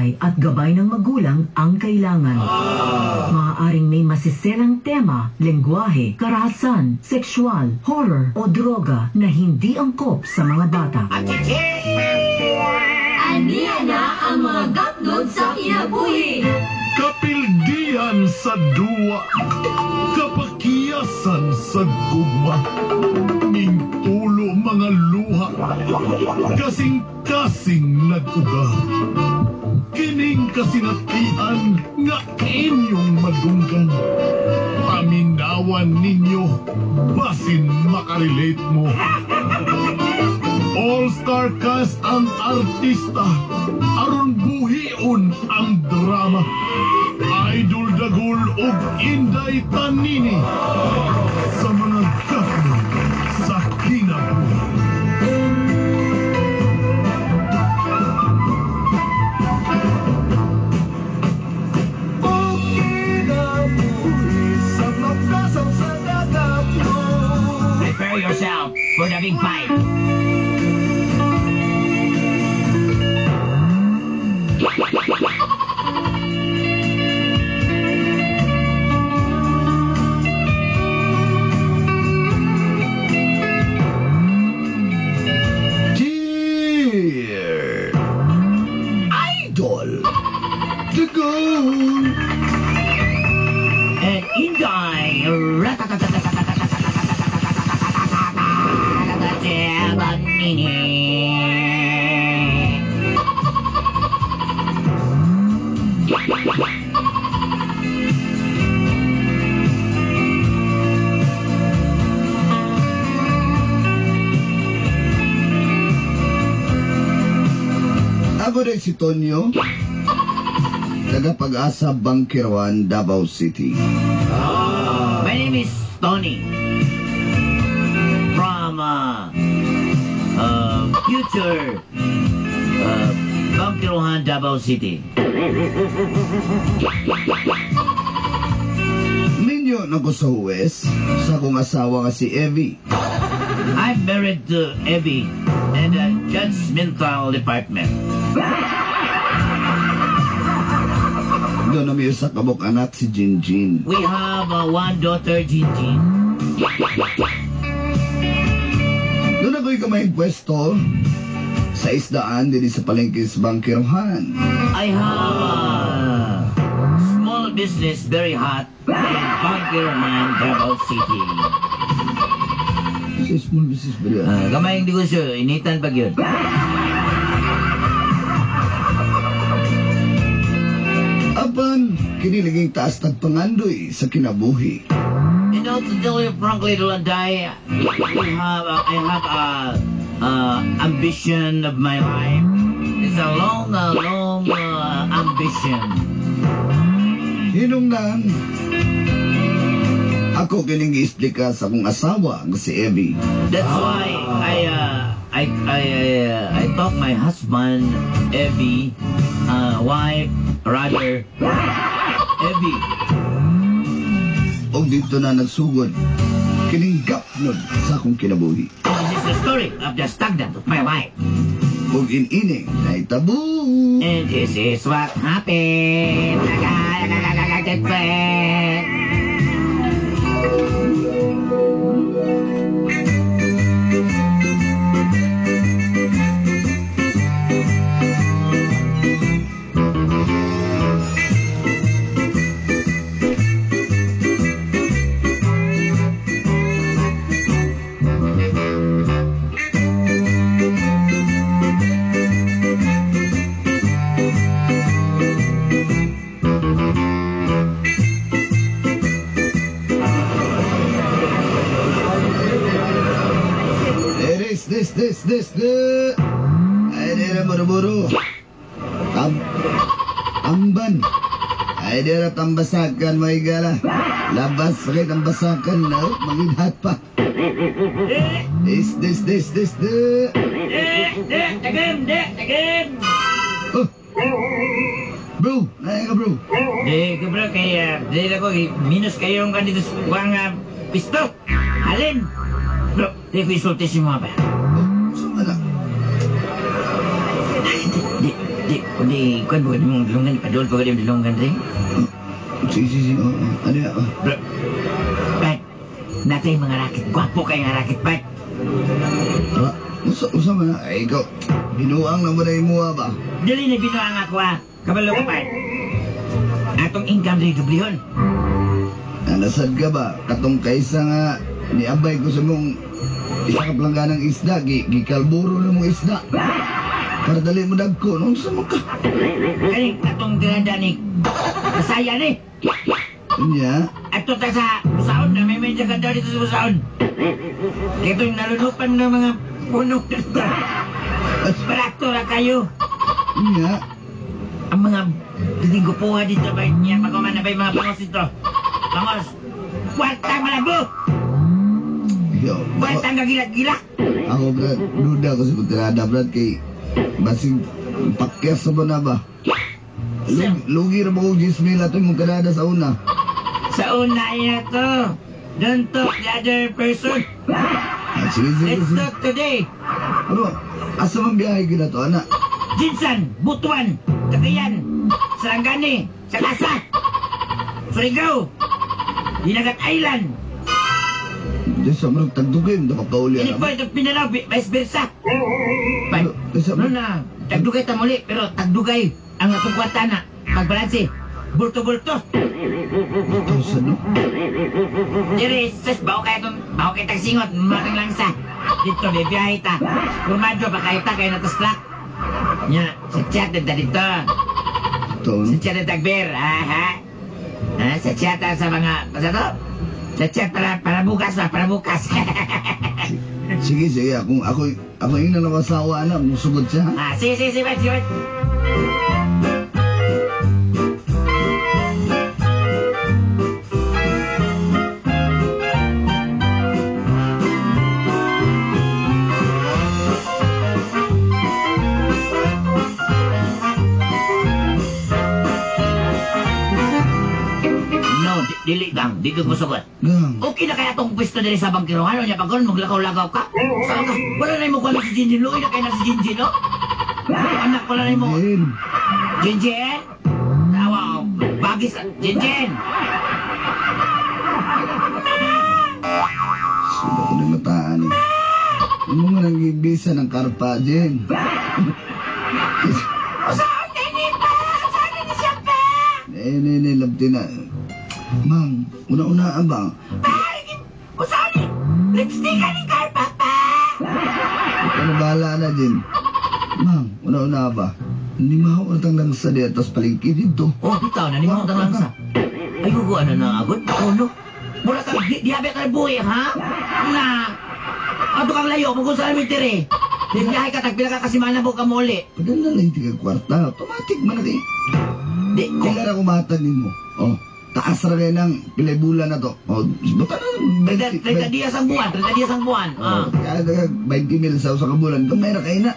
tagumpay at gabay ng magulang ang kailangan. Ah! Maaaring may masiserang tema, lengguwahe, karahasan, sexual, horror o droga na hindi angkop sa mga bata. Aniya na ang mga gapnod sa kinabuhi. Kapildian sa duwa, kapakiyasan sa guma, mintulo mga luha, kasing-kasing nag-uga. Kining kasinatian nga inyong madunggan. Paminawan ninyo, basin makarelate mo. All-star cast ang artista, aron buhion ang drama. Idol Dagul og Inday Tanini. Sa Ako rin si Tonyo, tagapag-asa Bangkirwan, Davao City. Oh. My name is Tony. Future, uh, Bangkirohan, Davao City. Ninyo na ko sa US, sa akong asawa nga si Evie. I'm married to Evie in the judgmental department. Doon na may sa kabok anak si Jinjin. We have uh, one daughter, Jinjin. Doon ako'y kamayang pwesto sa isdaan din sa palengke sa Bangkirohan. I have a small business very hot in Bangkirohan, Davao City. Sa small business ba yan? Uh, gamayang negosyo, initan pag yun. Apan, kiniliging taas tagpangandoy sa kinabuhi. You know, to tell you frankly, Landay, we have, I have a uh, ambition of my life. It's a long, uh, long uh, ambition. Hinungnan, ako kining isplika sa akong asawa nga si Evie. That's why I, uh, I, I, I, uh, I talk my husband, Evie, uh, wife, rather, Evie. O dito na nagsugod, kining gapnod sa akong kinabuhi. This is the story of the stagnant of my wife. Ug inining na itabu. And this is what happened. This, this, this, this, this. Ay, di na buru-buru. Tam, tamban. Ay, di na tambasakan, may gala. Labas sakit ang basakan na, magidhat pa. This, this, this, this, this. Tagam, tagam. Oh. Bro, naya ka bro. Di ko bro, kaya di ako minus kayo ang kanito sa kuwang uh, pisto. Alin? Bro, di ko isulti si mga ba? Di, kuan bukan mong dulungan, padol pa ka dulungan rin. Sige, sige, sige. Oh. Ano yan? Oh. Pat, natay mga rakit. Gwapo kayo nga rakit, Pat. Ah, usa, usa man na. Ay, ikaw. Binuang na mo na imuha ba? Dili na binuang ako ah. Kabalo ka, Pat. Atong income rin dublihon. Nalasad ka ba? Katong kaysa nga niabay ko sa mong isa ka isda, gi, gikalburo na mong isda. Para dali mo dagko, nung sa ka? Kani, atong dinada ni Kasaya ni. Kanya, Ato ta sa Busaon na may medya ka daw dito sa Busaon. Kaya itong nalunupan ng mga puno dito. Barato na kayo. kanya, Ang mga tinigupuha dito ba niya pagkuman na ba yung mga pangos dito? Pangos! Kwartang malabo! yo, ako, Kwartang gagilak-gilak! ako brad, duda ko sa kutirada brad kay basing pakyas sa ba na ba? Lug, lugi ra ba kong gismila to yung kadada sa una? Sa una niya to. Don't talk the other person. Ah, sige, sige, Let's sige. talk today. Ano, asa man biyahe gila to, anak? Jinsan, Butuan, Cagayan, Sarangani, Sagasa, Surigao, Dinagat Island, Diyan sa manong tagdugim, dapat kauli Ini alam. po ito pinalaw, bi- vice versa. Pai, Ano, isa ano man? na, tagdugay ta muli, pero tagdugay ang atong kwarta na. Pagbalansi, bulto-bulto. Ito sa no? Diri, sus, bao kaya itong, bao kaya tagsingot, maring langsa. Dito, bibiyahe ta. Kurmadyo, pa kayo ta, kayo natasklak. Nya, sa chat na dito. Ito, no? Sa chat na tagbir, ha, ha? Ha, sa chat ah, sa mga, sa to? Chat para, para bukas ba, para bukas. Sige, sige, ako, ako, ako yung nanawasawa anak, musugod siya. ah, sige, sige, sige, sige. Dili gang, di ko musugot. Gang, Okay na kaya tong pwesto diri sa bangkiro. Ano niya pagkon, maglakaw-lakaw ka? Saan ka? Wala na mo kung si Jinjin. Luoy na kayo na si Jinjin, no? Anak, wala na mo. Jinjin? Tawa, bagis. Jinjin! Sila ko ng mataan eh. Ano nga nang ibisa ng karpa, Jen? Saan? Saan ni siya pa? Eh, labti na. Mang, una-una ba? Ay, saan ni? Lipstick ka ni Carpa pa? Ikaw na bahala na, Jen. Mang, una-una ba? Hindi mahaw ang lang sa di atas palengke dito. Oh, bitaw na, ni mo ang lang sa. Ay, guguan na na agad. Ulo. Mula ka, di, diabe ka buhay, ha? Na, ato kang layo, kung saan mi tiri. Di biyahe ka, tagpila ka kasi manabo ka muli. Padala lang tingag kwarta. Automatic man na kay. Di, kung Kaya na kumatag mo. Oh, kayo ng pilay bulan na to. Oh, buta na. 30 30 dias ang buwan, 30 dias ang buwan. Ah. Kaya na 20 mil sa usa ka bulan. Gamay ra kayo na.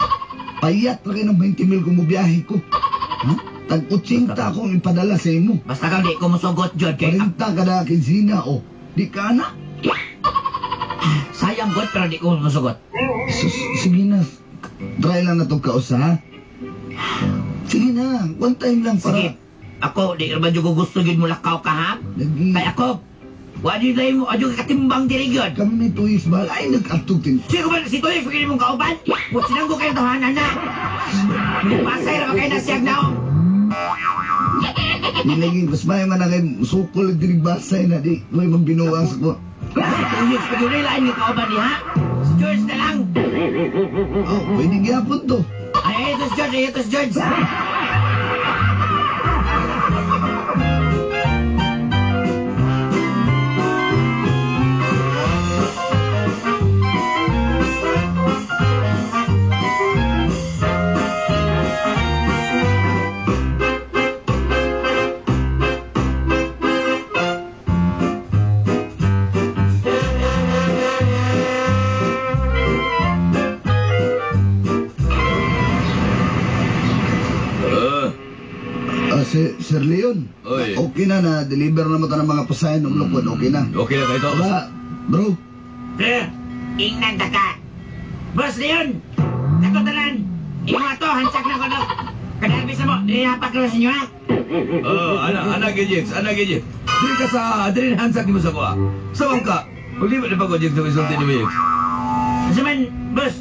Payat ra kayo ng 20 mil kung mubiyahe ko. Ha? Tag 80 akong ipadala sa imo. Basta ka di ko musugot jud kay 40 kada kinsina. Oh, di ka na. sayang god pero di ko musugot. Sus, sige na. Try lang na itong kausa, ha? Sige na. One time lang para... Sige. Ako di ba jud ko gusto gid mo lakaw ka ha? Lagi. Kay ako Wa di dai mo adyo katimbang diri gyud. Kami may tuwis bahal. Ay, nag-atutin. Sige ba si Toy fikir mong kauban? Wa sinanggo kay tahanan na. Pasay ra ka kay nasiyag naong. Nilagin, mas may man na kayo sukol at dirigbasay na di. May magbinuwang sa ko. Tuyos pa gyud lain nga kauban ni ha. George na lang. Oh, pwede gyapon to. Ay, ito George, ito George. Na na. Deliver na mo to ng mga pasayan ng lukod. Okay na. Okay na kayo to? Aba, bro. Eh, ingnan ta ka. Boss Leon, ako tanan. Imo ato, hansak na ko do. Kadalbi bisa mo, ihapak ko sa inyo ha. Oh, anak, anak Gijix, anak Gijix. Dili ka sa, dili hansak mo sa kuha. Sawang ka. Huwag di ba na pag-ujig sa isulti ni Gijix? Zaman, boss.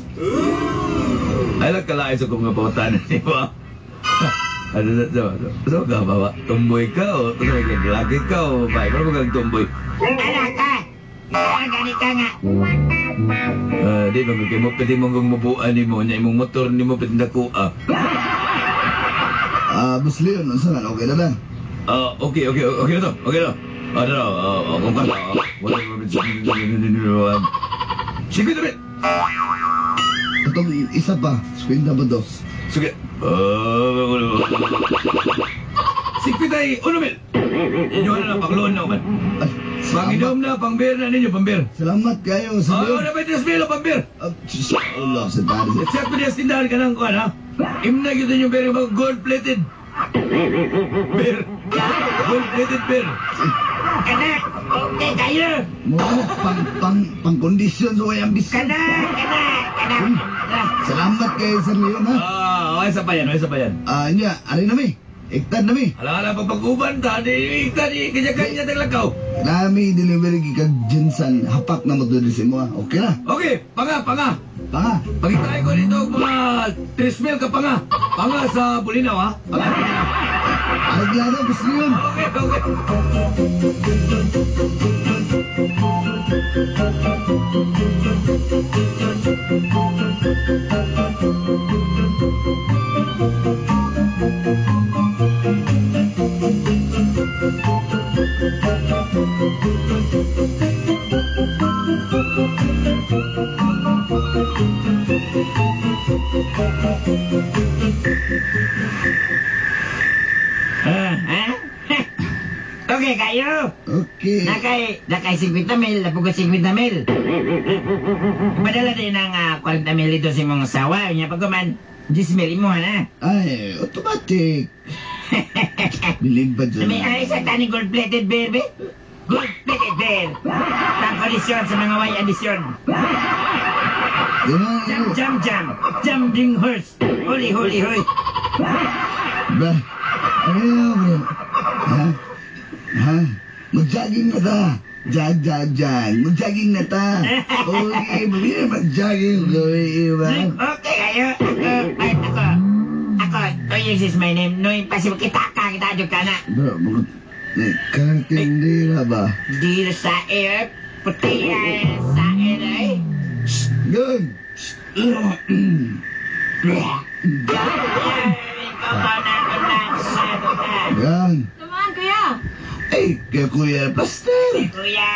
Ay lang kalain sa kong nga pautan mo. Ano na, so, so, so ka ba? Tumboy ka o, so, lalaki ka o, babae? Paano kang tumboy? Anak ka. Ganit ka nga. Ah, di ba, kaya mo, pwede mo kong mabuan ni mo, niya imong motor ni mo, pwede na kuha. Ah, Boss Leon, ano saan? Okay na ba? Ah, okay, okay, okay na to, okay na. Ano na, ah, kung ka, ah, wala yung Sige na rin. Itong isa pa, Swinda ba dos? Sige. Sikpitay, uno mil. Inyo na lang, pangloon na man. Ay, Panginom na, pangbeer na ninyo, pambeer. Salamat kayo sa Oo, Leon. na ba 3 mil o pambeer? Ah, sus, Allah sa tari. Except ko niya tindahan ka ng kuhan, ha? Imna kita yung beer, gold-plated. Beer. Gold-plated beer. Anak, okay kayo. Mo pang, pang, pang kondisyon sa wayang biskan. Kana, kana, kana. Ah, Salamat kayo sa Leon, ha? Ah, okay sa pa yan, okay sa pa yan. Ah, niya, ari na mi. Iktad na mi. Ala-ala, pagpag-uban ta, di ka, di kanya-kanya taglakaw. Nami delivery kag Jinsan, hapak na mo doon si mo, ha? Okay na. Okay, panga, panga. Panga. Pagitay ko dito mga 3 mil ka panga. Panga sa Bulinaw, ha? Panga. Araglado, Boss Leon. Okay, Okay kayo. Okay. Nakay, nakay 50 mil, napugot 50 mil. Padala din ng uh, 40 mil ito sa mong asawa. Nya pagkuman, 10 mil imo na. Ay, automatic. Bilib ba Sa may dyan? ay sa tani gold-plated bear, be? Gold-plated bear. Pang kondisyon sa mga way addition. Yan Jam, jam, jam. Jumping horse. Holy, holy, holy. Ba? Ano yun, bro? Ha? Ha? Mag-jogging na ta. Jag, jag, jag. Mag-jogging na ta. Okay, mabili mag-jogging. Okay, ba? Okay kayo. Ako, ay, ako. Ako, Toyes is my name. Noy, pasip kita ka, kita adyo ka na. Bro, bakit? Eh, Kartindira ba? Di na sa air, puti ay sa air ay. Good. Ikaw ba na ako na sa ka? Yan. Naman, kuya. Ay, kaya kuya, plaster. Kuya!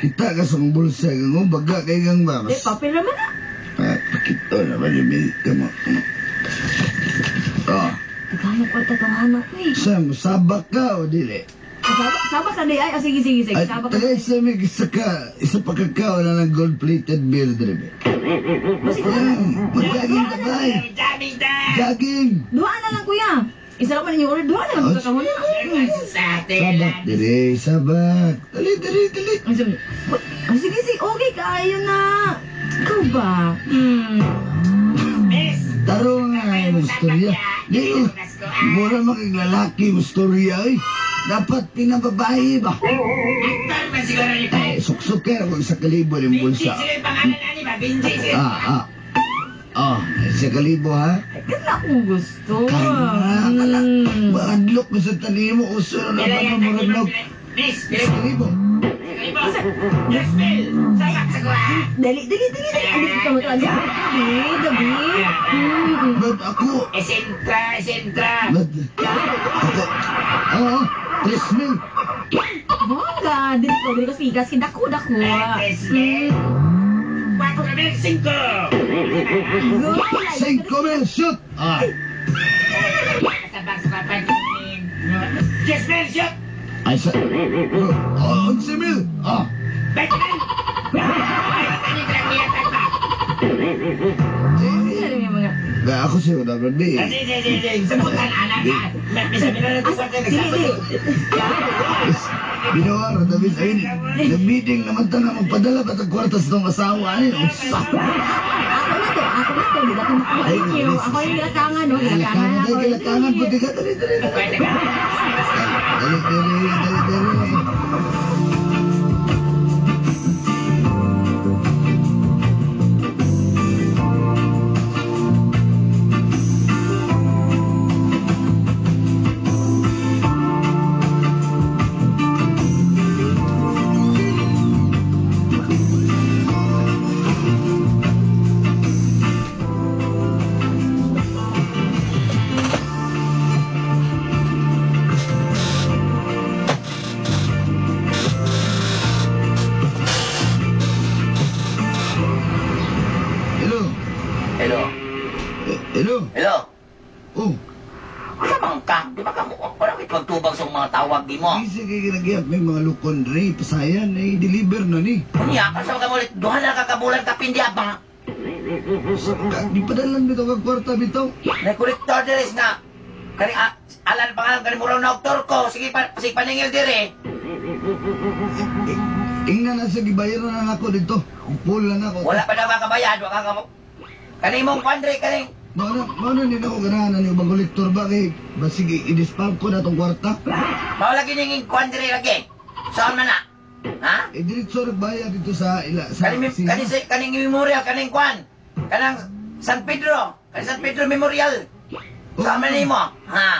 Kita ka sa kong bulsa ka mo, baga kay kang Eh, baras. papel naman na. Ah, pakito naman yung bilit ka mo. Ah, Naghanap ko tatong hanap ko eh. Sam, sabak ka o dili? Ah, Sabak, sabak ka di ay. Ah, sige, sige, sige. Ay, Sabak ka. tagay sa mig isa ka, isa pa kakao na ng gold-plated beer, dribe. Basi ko Yan, mag-jogging ka ba? Jamming na! Jogging! Duha na lang, kuya. Isa lang pa ninyo order. Duha na lang. Oh, Kakahuli. Sa Sabak, dire, sabak. Dali, dali, dali. Ang sabi, "What? Ah, sige, sige. Okay, kaayo na. Ikaw ba? Hmm. Miss! Taro nga yung istorya. Di, mura makiglalaki yung istorya, eh. Dapat pinababae ba? Aktor ba siguro ni tayo? Eh, suksok ka kung isa kalibo yung bulsa. sila yung pangalan ani ba? Binji sila. Ah, ah. Oh, isa kalibo ha? Kana akong gusto. Kaya kala, Hmm. maadlok mo sa talimo, uso na naman ang muradlok. Miss! Isa kalibo. Yes, Bill! Sabak sa kuha! Dali, dali, dali, dali. Andi ka mo to. Andi. Dabi, dabi. Hmm. Ba't ako? Esentra, esentra! Ba't ako? Oo, tres mil. Bongga. Dili ko, dili ko spikas. Dako, dako. Tres mil! Cuatro mil cinco! Go. Cinco mil, shoot! Ah, Sabak sa papan. Yes, mil, shoot! ay sa... Oh, onse mil. Ah, Baik mil! Ay, tani ka niya tagpa! Ano yung mga... kaya ako siya na di. Hindi, hindi, hindi, hindi. Sebutan anak ka. Bisa bila na sa atin. Dili, dili. Binawa na David ayun. Nag-meeting naman ta na magpadala ka ng kwartas ng asawa eh. Usa. Ako na to. Ako Ito, hindi ako Ay, makuha niyo. Ako yung gilakangan, no? Kailangan ako. tayo, kailangan. Buti ka, dali, dali, dali. Dali, dali, dali, mga tawag di mo. Isa kay ginagiyat may mga lukon Ray, pasayan, eh, deliver na ni. Unya, asa ka mo ulit? Duha na kakabulan ka pindi abang. Di padalan bitaw kag kwarta bitaw. May kolektor deres nga. Kani ah, alan pangalan kani muraw na doktor ko. Sige pa sige paningil dire. Ingnan na sa gibayaran na ako dito. Full na ako. Wala pa daw kakabayad, wa ka Kani mong pandre kani. Mano, mano ni ako ganahan ni ubang kolektor ba kay basig i-dispal ko na tong kwarta. Mao lagi ninging pandre lagi. Saan man na? Ha? Eh diretso bayad dito sa ila sa Kani mi- sina. kani si kaning memorial kaning kwan. Kanang San Pedro. Kani San Pedro Memorial. Saan man nimo? Ha?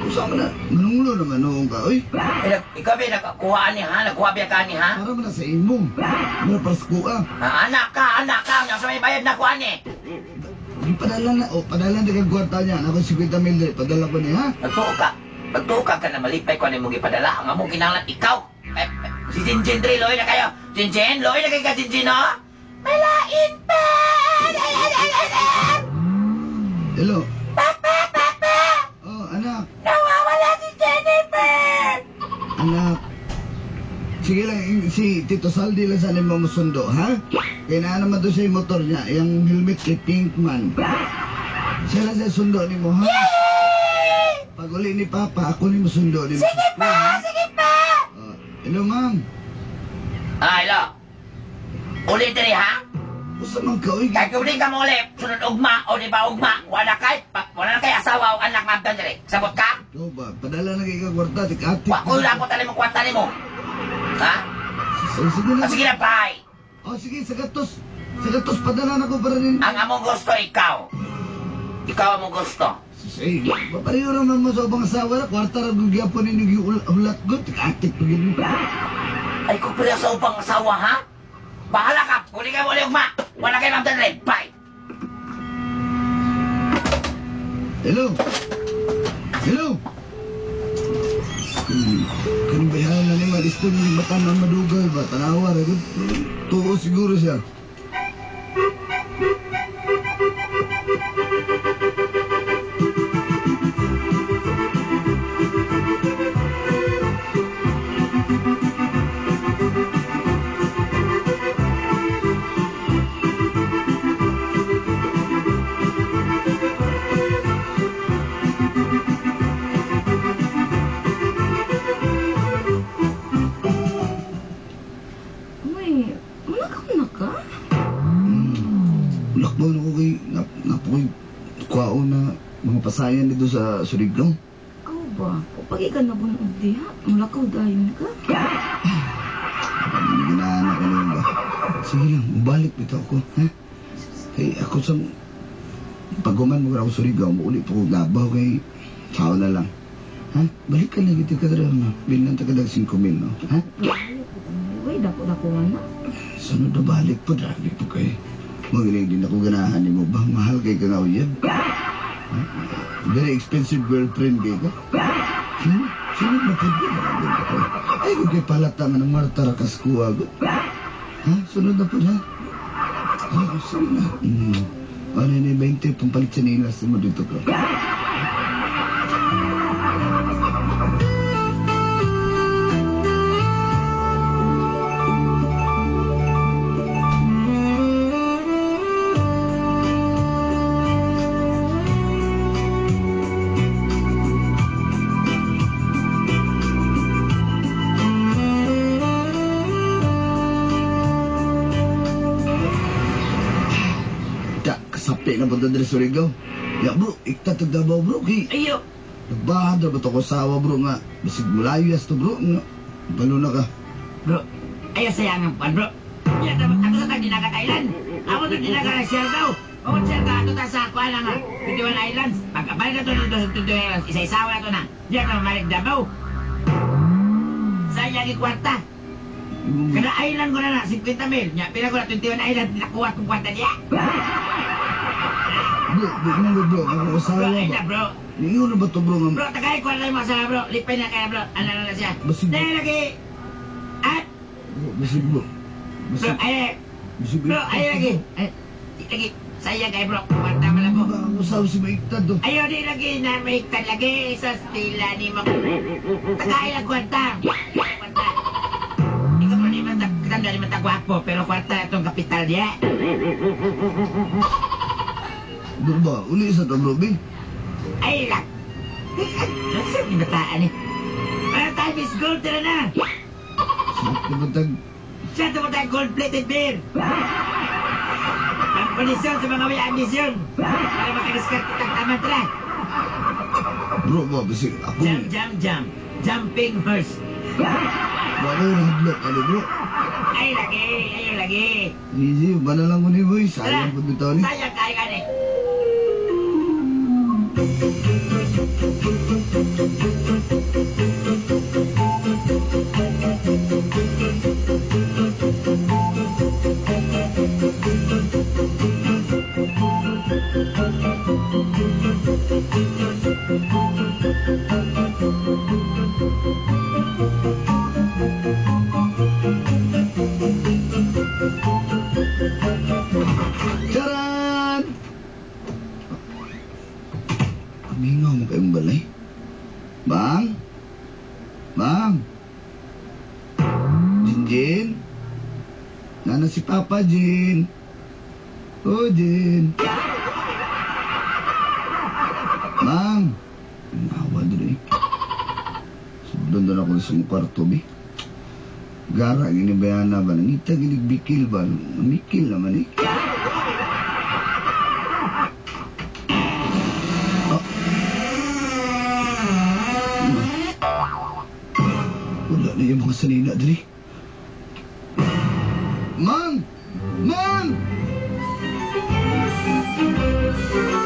Usa man na manunglo naman noong ka oy. Eh, ikaw ba nakakuha ni ha? Nakuha ba ka ni ha? Para man sa imo. Mura pasko ah. Ha, anak ka, anak ka, nga sa may bayad na kuha ni. Di padala na oh padala na kag kwarta niya. Ako 50 mil dali padala ko ni ha. Magtuo ka. Ka ka na malipay ko ni mong ipadala. Ang among kinahanglan ikaw. Eh, eh, si Jinjin Dre, loy na kayo. Jinjin, loy na kayo ka Jinjin, no? Malain pa! Hello. Papa, papa! Oh, anak. Nawawala si Jennifer! Anak. Sige lang, yung- si Tito Saldi lang sana mo musundo, ha? Kaya na naman doon siya yung motor niya, yung helmet kay Pinkman. Siya lang siya sundo ni mo, ha? Pag uli ni Papa, ako ni musundo ni mo. Sige pa! Sige pa! Oh, hello, ma'am. Ah, hello. Ulit diri, ha? Usa man ka, uy. Kaya kung di ka mo ulit, sunod ugma, o di ba ugma, wala kay, pa, wala na kay asawa o anak mabdan diri. Sabot ka? Ito ba, padala na kay kagwarta, tikati. Wa ko lang ko tali mo kwarta ni mo. Ha? Sige, sige na. Ah, sige na, bye. Oh, sige, sa gatos. Sa gatos, padala na ko para rin. Ang among gusto, ikaw. Ikaw among gusto. Say, papareho naman mo sa ubang asawa na, kwarta na gugyapon ninyo yung ulat ko, tikatik ko yun. Ay, kung pala sa upang asawa, ha? Bahala ka. Kung di ka mo ugma, wala kayo mabdan diri. Bye. Hello? Hello? Hmm, Kan bayaran ni Maristo ni batan na madugal ba? Tanawa. Tuo siguro siya. Dito sa Surigao. Ikaw ba? Kapag ikaw na bunog diha, malakaw dayon ka? Hindi ginaanak ko lang ba? Sige lang, balik dito ako. Ha? Kay ako sa paguman mo ako Surigao, mauli pa ko gabaw kay sao na lang. Ha? Balik ka na gitu ka dara na. Bilang tagadag 5 mil, no? Ha? Uy, dako-dako na. Sunod na balik po, dali po kay. Magaling din ako ganahan ni mo ba? Mahal kay ka nga uyab. Ha? Very expensive girlfriend kay ka. Sino? Sino ba po ba? Ay, kung kay palata nga ng Marta Rakas ko. Ha? Sunod na po na. Ah, sige na. Hmm. Ano yun, 20 pampalit sa nilas mo dito ko. Surigao. Ya bro, ikta tagdabaw bro. Kay, Ayo. nagbahan na ba ito ko sawa bro nga. Basig mulayas to bro. Nga. Balo na ka. Bro, ayo sayang ang pan, bro. Naman, ako sa tag Dinagat Island. Ako Dinagat na share daw. O, share ka, ito ta sa kuha lang ha. 21 Islands. Pagkabalik na ito sa 21 Islands, isa-isawa na ito na. Yan naman, malik Davao. Sayang yung kwarta. Yung- Kada island ko na na, 50 mil. Nya, pila ko na 21 island, nakuha kong kwarta niya. Bro, bro, bro, bro. Ako Bro, sawa ay ba? na, bro. Ninyo na ba to bro? Bro, tagay ko na yung mga bro. Lipay na kaya, bro. Ano na na siya. Basig- Dahil lagi. At, Bro, Basig bro. bro, Basig. ay, Basig bro, ay lagi. Ay, lagi. Sayang kay bro. Kwarta mo lang po. Ba, ako sawa si Maiktad do. Ayaw di lagi na may talagi sa stila ni mo. Tagay ang kwarta. Kwarta. Tagkanda di man tagwapo, pero kwarta itong kapital niya. Bro ba, uli sa to bro, Bing. Ay lang. Ano sa binataan eh? Ano time is gold tira na. Sakit na ba tag... Siya ito mo tayo gold-plated beer. Ang kondisyon sa mga may ambisyon. Para makadiscard kitang tama tira. Bro ba, basig ako. Jam, jam, jam. Jumping horse. Ba, ako yung hadlok. Ano bro? Ay lagi, ayaw lagi. Easy, ba na lang ko ni boy? Tara, Sayang pa bitaw ni. sayang kaya ka ni. Charan! Ginibayan na ba? Nangita, ginigbikil ba? Namikil naman eh. Wala na yung mga sanina, dali. Mang! Mang! Ah,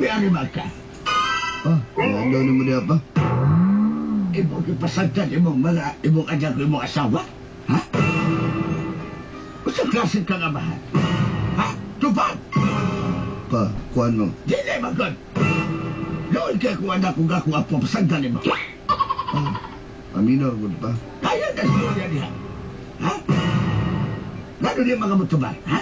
ba ang ka? Ah, daw naman niya pa. Ibong ipasagtan imong mga imong anak ko imong asawa? Ha? Usa klase kang amahan? Ha? Tupad! Pa, kuhan mo. Dili magod! Noon kay kung anak ko ako apo pasagtan imo. Ah, paminaw ko pa. Kaya na siya niya. Ha? Gano'n yung mga mutubag? Ha?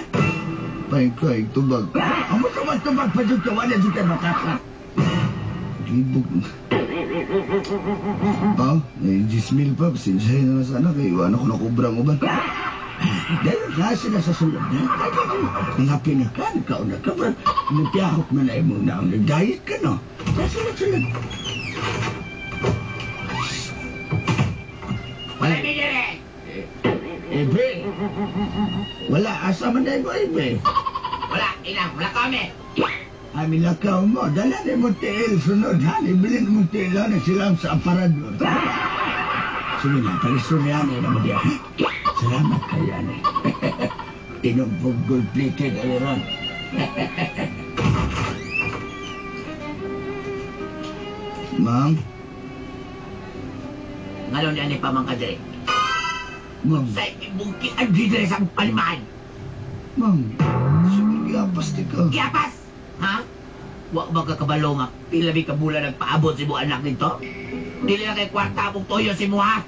Paing ka, tubag. Ang mutubag-tubag pa dyan kawan yan dyan makaka. Libog. Ah, may 10 mil pa. Pasensyahin na lang sana. Kaya iwan ako na kubrang uban. Dahil klase na sa sulod na. Mga pinakan, ikaw na ka ba? Nagtiyahok na na imong na ang nag-diet ka, no? Sa sulod-sulod. Wala bigyan eh. Ibe. Wala, asa man na mo, Ibe. Wala, ilang, wala kami. Amin lakaw mo, dala ni mo tiil, sunod, ha? Ibilin mo tiil, ha? Nagsilam sa aparador. Sige na, palisto na yan, eh, naman diya. Salamat kayo, yan, eh. Tinumpog gold-plated, aliran. Ma'am? Ngalon niya ni pamangka diri. Ma'am? Sa ibungki ang diri sa palimahan. Ma'am? Sige, apas di ka. Kiapas! Ha? Wa ba ka kabalo nga pila mi kabulan nagpaabot si mo anak nito? Dili na kay kwarta mong toyo si mo ha?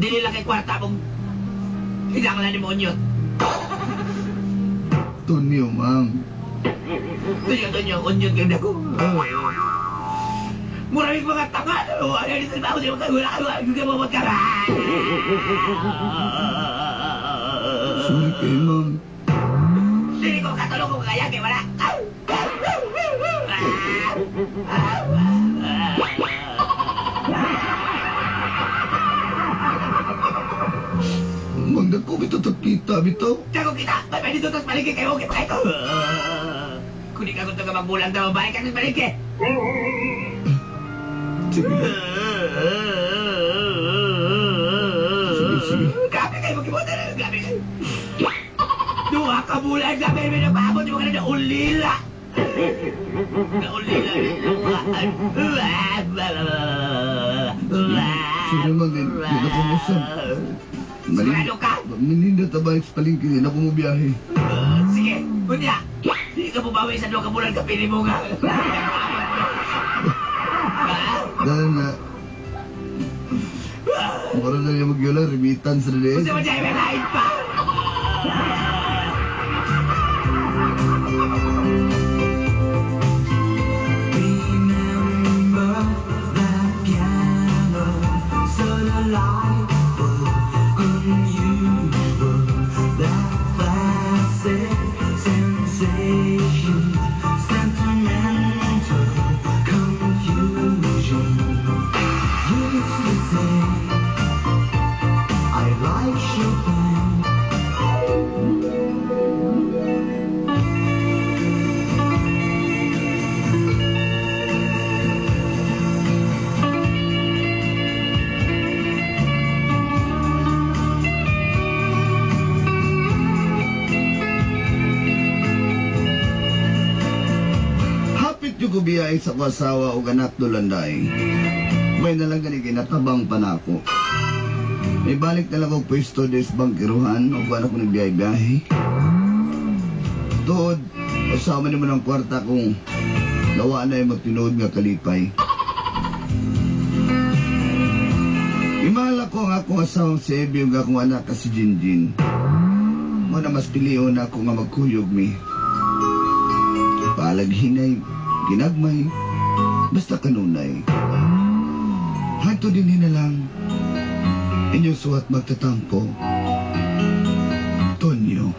Dili lang kay kwarta mong Hinanglan ni mo yun. Tunyo, ma'am. Dili ka doon yung onion kay dako. Maraming mga tanga. Ano, ano, dito sa bago, di mo kagula, ano, ano, ano, mo magkara. Sorry kayo, ma'am. Hindi ko katulong kung kaya, kaya wala. Mangga bitatot kita, bitaw. Jago kita, may pwede dito sa palengke kayo, okay pa kayo. Kung di ka gusto ka magbulang na babae ka sa palengke. Sige na. Sige, sige. Grabe kayo, magkibuta na, grabe kayo. Duha ka bulan, grabe may nagpahabot, di mo ka na naulila. Naulila. Sige, ma'am, di- di na ko musam. Sigurado ka? Maninda tabalik sa palengke, di na ko mo biyahe. Sige, kunya. Hindi ka bumawi sa doon ka bulan ka pili mo nga. Dahil na... Mara na niya magyula, remitan sa Gusto mo dyan, may pa. Kubiyay sa kasawa o anak dolanday. May nalang gani kinatabang panako. May balik na ako pwesto des bangkiruhan o kung ano ko nagbiyahe-biyahe. Tuod, kasama naman ang kwarta kong lawa na yung magtinood nga kalipay. Imala ko ang akong asawang si Ebi yung akong anak ka si Jinjin. Mo na mas piliyon ako nga magkuyog mi. Palaghinay, ginagmay, basta kanunay. Hanto din na lang, inyong suwat magtatampo. Tonyo.